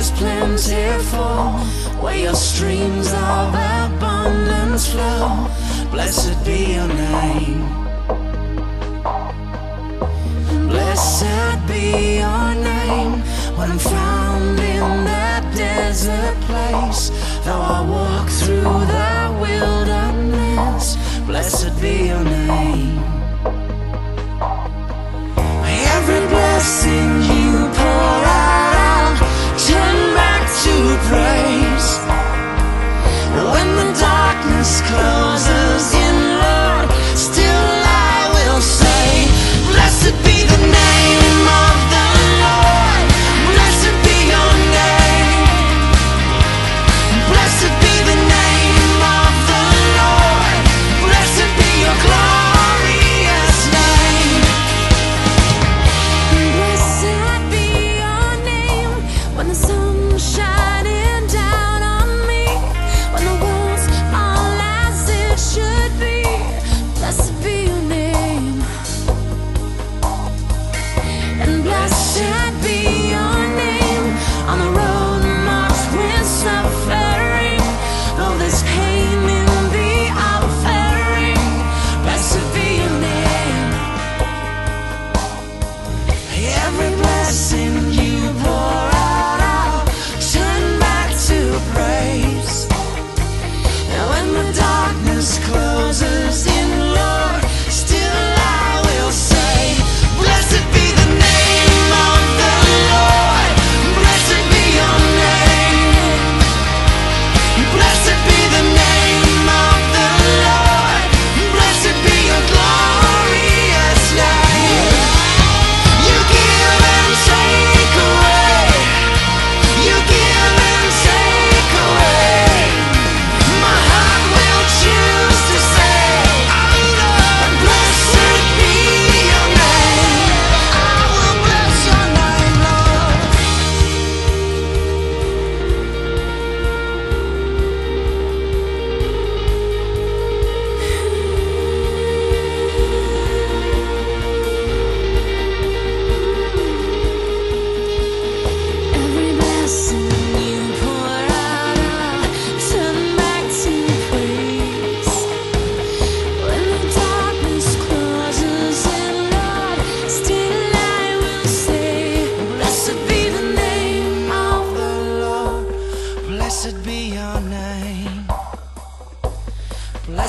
is plentiful, where your streams of abundance flow. Blessed be your name. Blessed be your name. When I'm found in that desert place, though I walk through the wilderness, blessed be your name. Every blessing.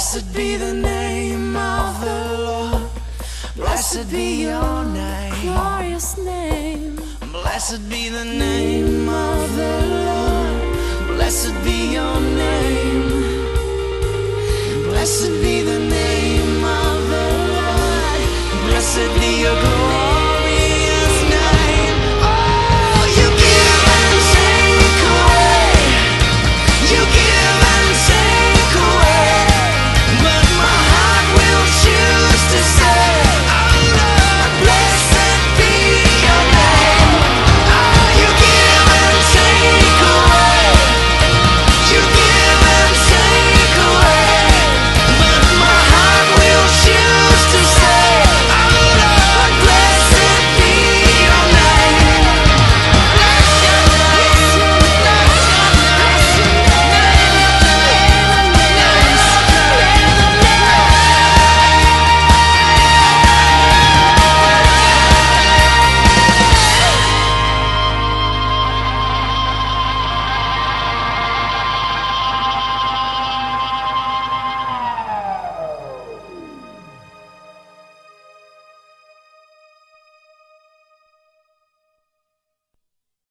Blessed be the name of the Lord. Blessed be your name. Glorious name. Blessed be the name of the Lord. Blessed be your name. Blessed be